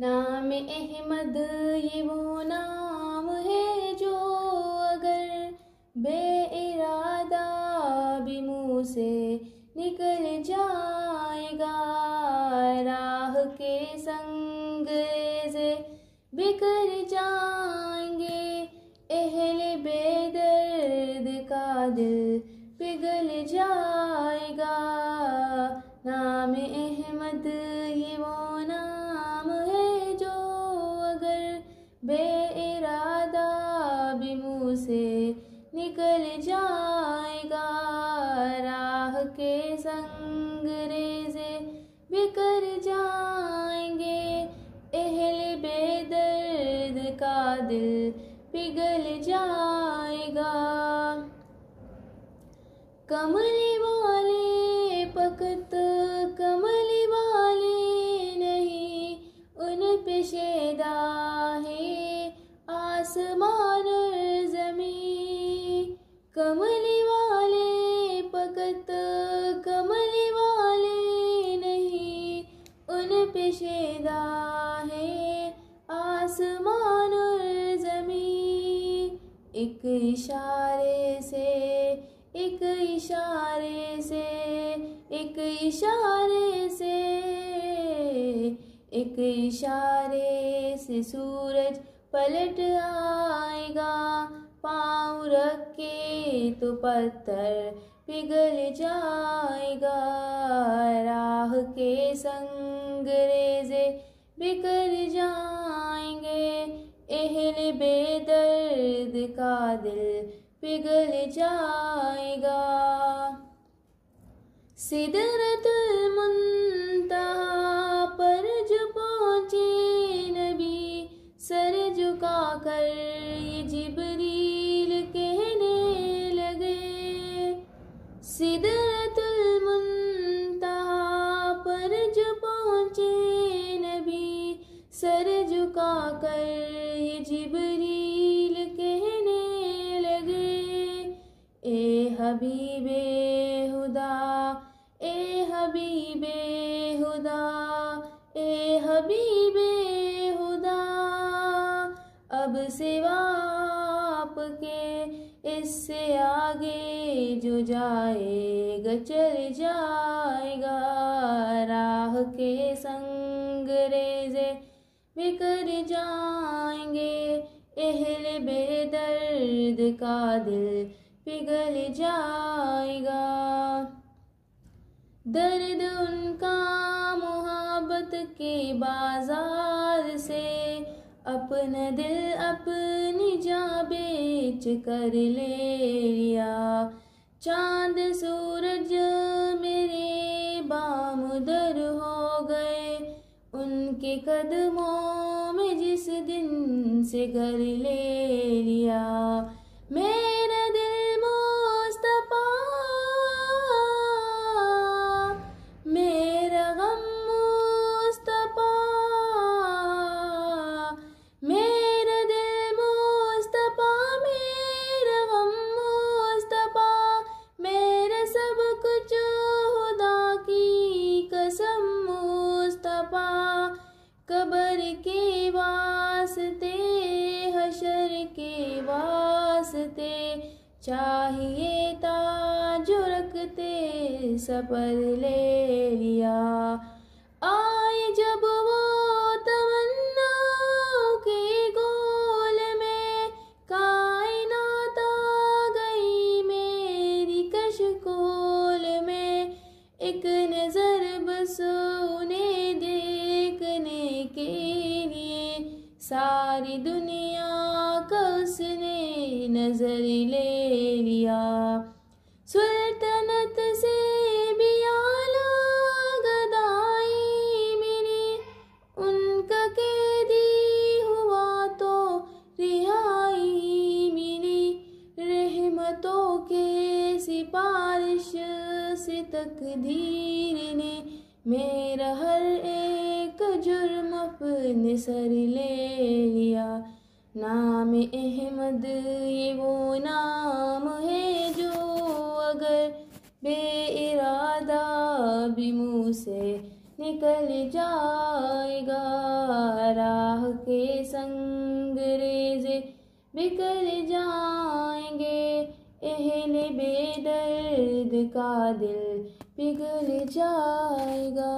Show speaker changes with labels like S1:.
S1: नाम अहमद, ये वो नाम है जो अगर बेइरादा भी मुँह से निकल जाएगा। राह के संग से बिखर जाएँगे, अहल बेदर्द का दिल पिघल जाएगा। के संग रेजे बिकर जाएँगे। अहल बेदर्द का दिल पिघल जाएगा। कमली वाले पकत, कमली वाले नहीं, उन पे है आसमान जमी कमली वाले पकत एक इशारे से, एक इशारे से, एक इशारे से, एक इशारे से सूरज पलट आएगा। पाँव रख के तो पत्थर पिघल जाएगा। राह के संग रेजे बिखर जाएँगे। एहल बेदर्द का दिल पिघल जाएगा। सिदरतुल मुंतहा पर जो पहुँचे नबी, सर झुका कर ये जिबरील कहने लगे। सिदरतुल मुंतहा पर जो पहुँचे नबी, सर झुका कर हबीबे हुदा, ए हबीबे हुदा, ए हबीबे हुदा। अब सिवा आपके, इससे आगे जो जाएगा, चल जाएगा। राह के संग रेजे बिकर जाएँगे, एहल बेदर्द का दिल पिघल जाएगा। दर्द उनका मोहब्बत के बाज़ार से, अपना दिल अपनी जा बेच कर ले लिया। चाँद सूरज मेरे बामुदर हो गए, उनके कदमों में जिस दिन से घर ले लिया। मेरा वास्ते चाहिए ताज रखते सपर ले लिया। आए जब वो तमन्ना के गोल में कायनात आ गई मेरी कशकोल में, एक नज़र बस उन्हें देखने के लिए सारी दुनिया का नज़र ले लिया। सुल्तनत से भी आला गदाई मिली। उनका कैदी हुआ तो रिहाई मिली। रहमतों के सिपारिश से तकदीर ने मेरा हर एक जुर्म अपने सर ले लिया। नाम अहमद, ये वो नाम है जो अगर बेइरादा भी मुँह से निकल जाएगा। राह के संग रेजे बिखर जाएँगे एहले बेदर्द का दिल पिघल जाएगा।